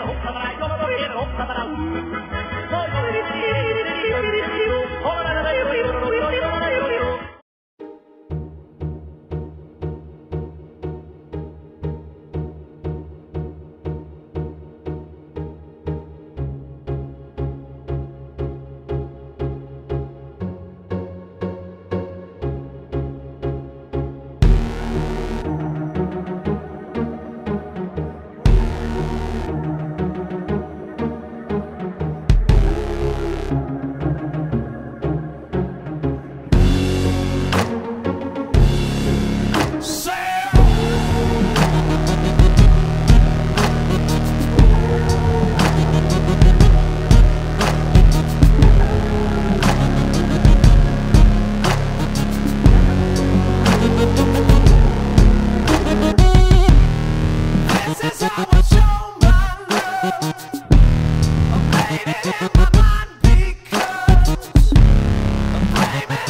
らほったら、よまどへらほったら、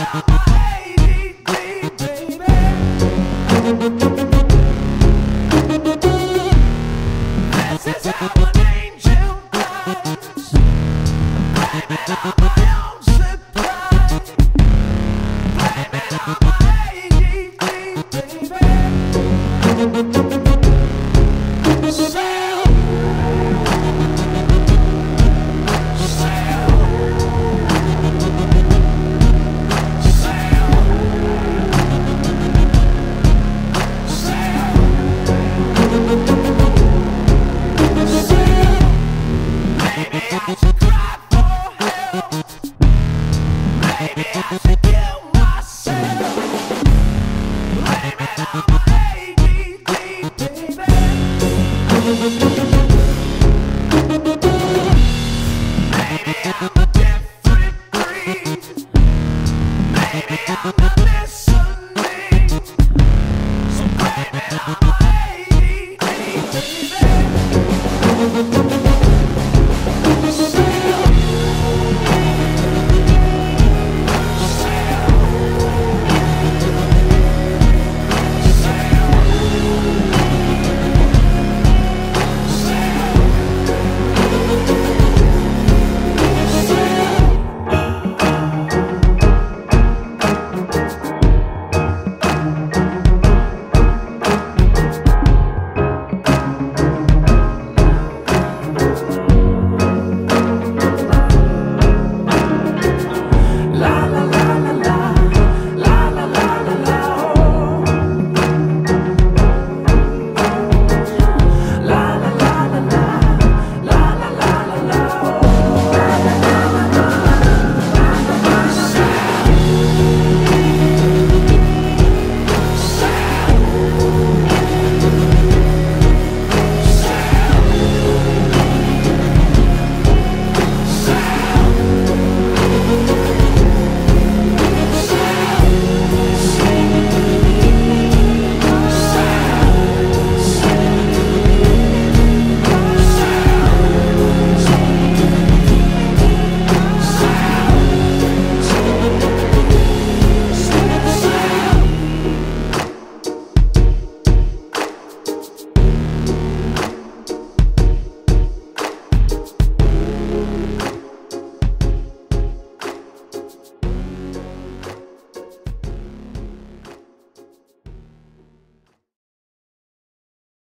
Thank you. Maybe I'm a I'm a